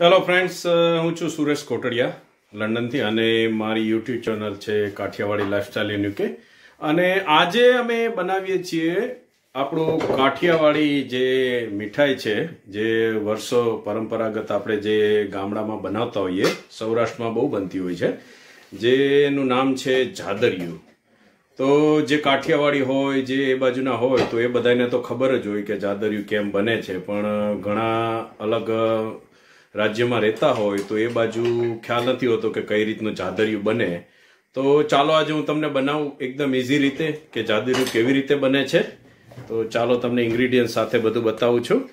Hello friends હું છું સુરેશ કોટડિયા, લંડનથી અને મારી યુટ્યુબ ચેનલ છે કાઠિયાવાડી લાઈફસ્ટાઈલ ઇન યુકે અને આજે અમે બનાવીએ છીએ આપણું કાઠિયાવાડી જે મીઠાઈ છે, જે વર્ષો પરંપરાગત આપણે જે ગામડામાં બનાવતા હોઈએ, સૌરાષ્ટ્રમાં બહુ બનતી હોય છે, જેનું નામ છે જાદરિયું. તો જે કાઠિયાવાડી હોય, જે એ બાજુના હોય, તો એ બધાને તો ખબર જ હોય કે જાદરિયું કેમ બને છે, પણ ઘણા અલગ રાજ્યમાં રહેતા હોય તો એ બાજુ ખ્યાલ નથી હોતો કે કઈ રીતનું જાદરિયું બને. તો ચાલો આજે હું તમને બનાવું એકદમ ઇઝી રીતે કે જાદરિયું કેવી રીતે બને છે. તો ચાલો તમને ઇન્ગ્રીડિયન્ટ સાથે બધું બતાવું છું.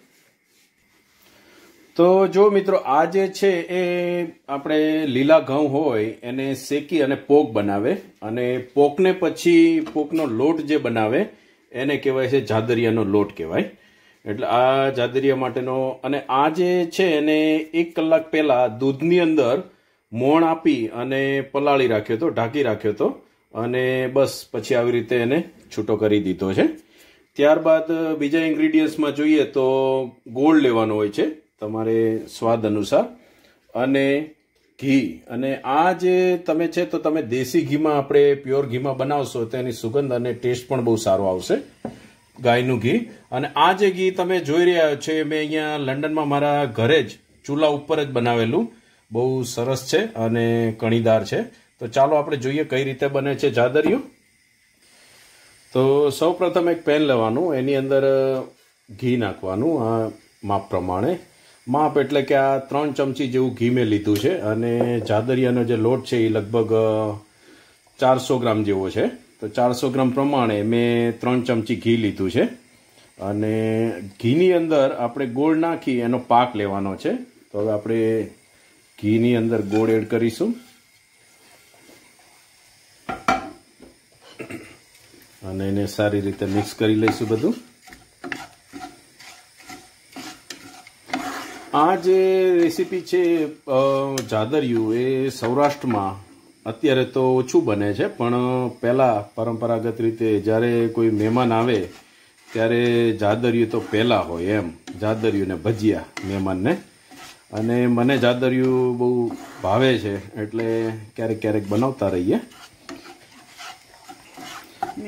તો જો મિત્રો આ જે છે એ આપણે લીલા ઘઉં હોય એને શેકી અને પોક બનાવે અને પોકને પછી પોકનો લોટ જે બનાવે એને કહેવાય છે જાદરિયાનો લોટ કહેવાય. એટલે આ જાદરિયા માટેનો અને આ જે છે એને એક કલાક પહેલા દૂધની અંદર મોણ આપી અને પલાળી રાખ્યો હતો, ઢાંકી રાખ્યો હતો અને બસ પછી આવી રીતે એને છૂટો કરી દીધો છે. ત્યારબાદ બીજા ઇન્ગ્રીડિયન્ટ્સમાં જોઈએ તો ગોળ લેવાનો હોય છે, તમારે સ્વાદ અનુસાર, અને ઘી. અને આ જે તમે છે તો તમે દેશી ઘીમાં આપણે પ્યોર ઘીમાં બનાવશો તો એની સુગંધ અને ટેસ્ટ પણ બહુ સારો આવશે. ગાયનું ઘી. અને આ જે ઘી તમે જોઈ રહ્યા છો મેં અહીંયા લંડનમાં મારા ઘરે જ ચૂલા ઉપર જ બનાવેલું. બહુ સરસ છે અને કણીદાર છે. તો ચાલો આપણે જોઈએ કઈ રીતે બને છે જાદરિયું તો સૌપ્રથમ એક પેન લેવાનું. એની અંદર ઘી નાખવાનું આ માપ પ્રમાણે. માપ એટલે કે આ ત્રણ ચમચી જેવું ઘી મેં લીધું છે. અને જાદરિયાનો જે લોટ છે એ લગભગ ચારસો ગ્રામ જેવો છે. તો ચારસો ગ્રામ પ્રમાણે મેં ત્રણ ચમચી ઘી લીધું છે. અને ઘીની અંદર આપણે ગોળ નાખી એનો પાક લેવાનો છે. તો હવે આપણે ઘીની અંદર ગોળ એડ કરીશું. અને એને સારી રીતે મિક્સ કરી લઈશું બધું. આ જે રેસીપી છે જાદરિયું, એ સૌરાષ્ટ્રમાં અત્યારે તો ઓછું બને છે, પણ પહેલાં પરંપરાગત રીતે જ્યારે કોઈ મહેમાન આવે, ત્યારે જાદરિયું તો પહેલાં હોય એમ. જાદરિયું ને ભજીયા મહેમાનને. અને મને જાદરિયું બહુ ભાવે છે, એટલે ક્યારેક ક્યારેક બનાવતા રહીએ.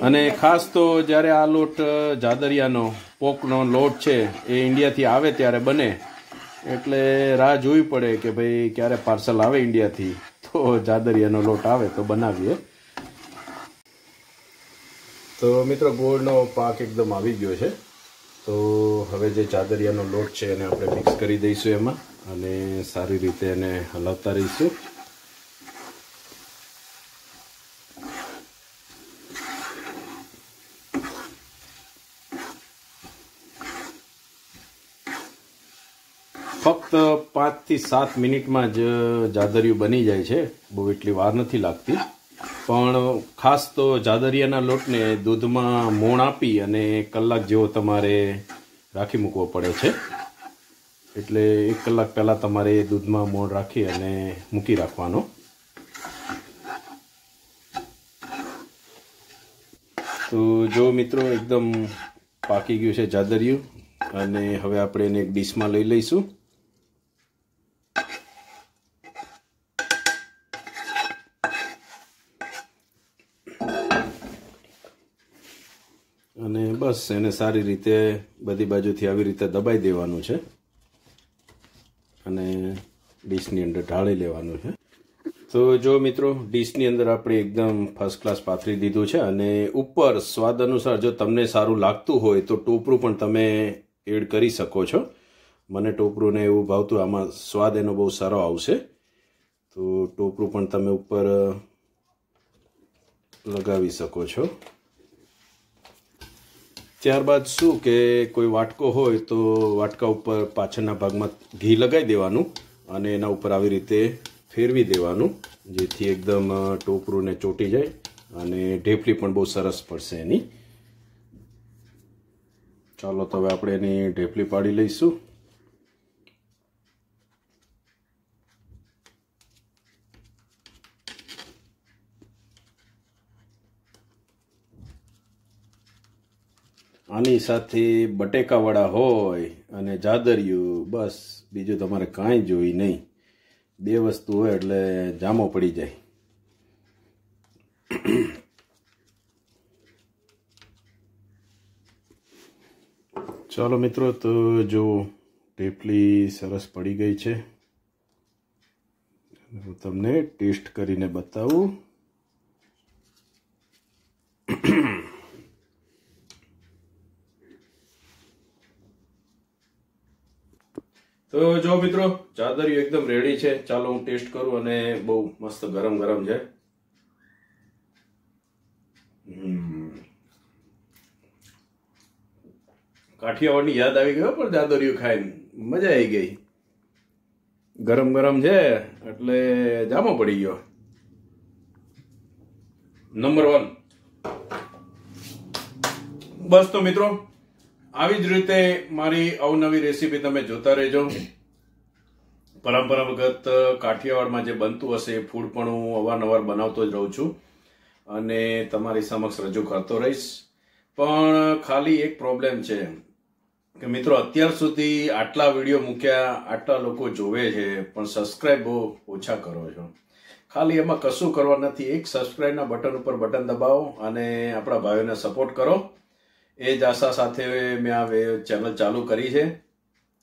અને ખાસ તો જ્યારે આ લોટ જાદરિયાનો, પોકનો લોટ છે, એ ઇન્ડિયાથી આવે ત્યારે બને. એટલે રાહ જોવી પડે કે ભાઈ ક્યારે પાર્સલ આવે ઇન્ડિયાથી. તો જાદરિયાનો લોટ આવે તો બનાવીએ. તો મિત્રો, ગોળનો પાક એકદમ આવી ગયો છે. તો હવે જે જાદરિયાનો લોટ છે એને આપણે મિક્સ કરી દઈશું એમાં અને સારી રીતે એને હલાવતા રહીશું. ફક્ત પાંચથી સાત મિનિટમાં જ જાદરિયું બની જાય છે. બહુ એટલી વાર નથી લાગતી. પણ ખાસ તો જાદરિયાના લોટને દૂધમાં મોણ આપી અને કલાક જેવો તમારે રાખી મૂકવો પડે છે. એટલે એક કલાક પહેલાં તમારે દૂધમાં મોણ રાખી અને મૂકી રાખવાનો. તો જો મિત્રો એકદમ પાકી ગયું છે જાદરિયું, અને હવે આપણે એને એક ડીશમાં લઈ લઈશું. અને બસ એને સારી રીતે બધી બાજુથી આવી રીતે દબાઈ દેવાનું છે. અને ડીશની અંદર ઢાળી લેવાનું છે. તો જો મિત્રો, ડીશની અંદર આપણે એકદમ ફર્સ્ટ ક્લાસ પાથરી દીધું છે અને ઉપર સ્વાદ અનુસાર જો તમને સારું લાગતું હોય તો ટોપરું પણ તમે એડ કરી શકો છો. મને ટોપરું ને એવું ભાવતું આમાં સ્વાદ એનો બહુ સારો આવશે. તો ટોપરું પણ તમે ઉપર લગાવી શકો છો. ત્યારબાદ શું કે કોઈ વાટકો હોય તો વાટકા ઉપર પાછળના ભાગમાં ઘી લગાવી દેવાનું અને એના ઉપર આવી રીતે ફેરવી દેવાનું, જેથી એકદમ ટોપરું ચોટી જાય અને ઢેફલી પણ બહુ સરસ પડશે એની. ચાલો તો હવે આપણે એની ઢેફલી પાડી લઈશું. આની સાથે બટેકાવાળા હોય અને જાદરિયું, બસ. બીજું તમારે કાંઈ જોઈ નહીં. બે વસ્તુ હોય એટલે જામો પડી જાય. ચાલો મિત્રો, તો જો ટેપલી સરસ પડી ગઈ છે. હું તમને ટેસ્ટ કરીને બતાવું. તો જો મિત્રો ચાદરી એકદમ રેડી છે. ચાલો હું ટેસ્ટ કરું અને બહુ મસ્ત ગરમ ગરમ છે. કાઠિયાવાડની યાદ આવી ગયો પણ ચાદરીઓ ખાઈને. મજા આવી ગઈ. ગરમ ગરમ છે, એટલે જામો પડી ગયો. Number one. બસ તો મિત્રો આવી જ રીતે મારી અવનવી રેસીપી તમે જોતા રહેજો. પરંપરાગત કાઠિયાવાડમાં જે બનતું હશે એ ફૂડ પણ હું અવારનવાર બનાવતો જ રહું છું અને તમારી સમક્ષ રજૂ કરતો રહીશ. પણ ખાલી એક પ્રોબ્લેમ છે કે મિત્રો, અત્યાર સુધી આટલા વીડિયો મૂક્યા, આટલા લોકો જોવે છે, પણ સબસ્ક્રાઇબ બહુ ઓછા કરો છો. ખાલી એમાં કશું કરવા નથી. એક સબસ્ક્રાઇબના બટન ઉપર બટન દબાવો અને આપણા ભાઈઓને સપોર્ટ કરો. એ જ આશા સાથે મેં આ ચેનલ ચાલુ કરી છે.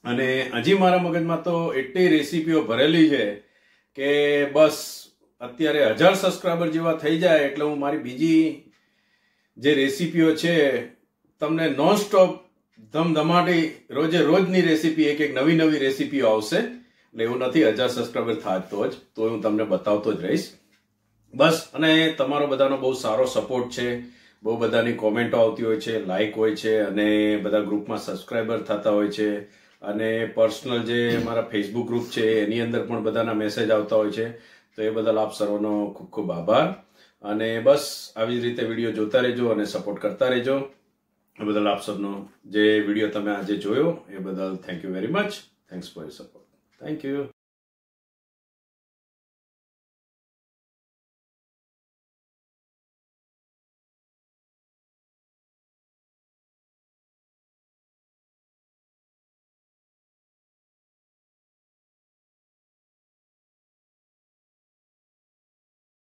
અને હજી મારા મગજમાં તો એટલી રેસીપીઓ ભરેલી છે કે બસ અત્યારે હજાર સબસ્ક્રાઈબર જેવા થઈ જાય એટલે હું મારી બીજી જે રેસીપીઓ છે, તમને નોન સ્ટોપ ધમધમાટી રોજે રોજની રેસીપી એક એક નવી નવી રેસીપીઓ આવશે. એટલે એવું નથી, હજાર સબસ્ક્રાઈબર થાય તો જ, તો હું તમને બતાવતો જ રહીશ. બસ, અને તમારો બધાનો બહુ સારો સપોર્ટ છે. બહુ બધાની કોમેન્ટો આવતી હોય છે લાઇક હોય છે અને બધા ગ્રુપમાં સબસ્ક્રાઈબર થતા હોય છે. અને પર્સનલ જે મારા ફેસબુક ગ્રુપ છે, એની અંદર પણ બધાના મેસેજ આવતા હોય છે. તો એ બદલ આપ સર્વનો ખૂબ ખૂબ આભાર. અને બસ આવી જ રીતે વીડિયો જોતા રહેજો અને સપોર્ટ કરતા રહેજો. એ બદલ આપ સૌનો જે વીડિયો તમે આજે જોયો, એ બદલ thank you very much thanks for your support thank you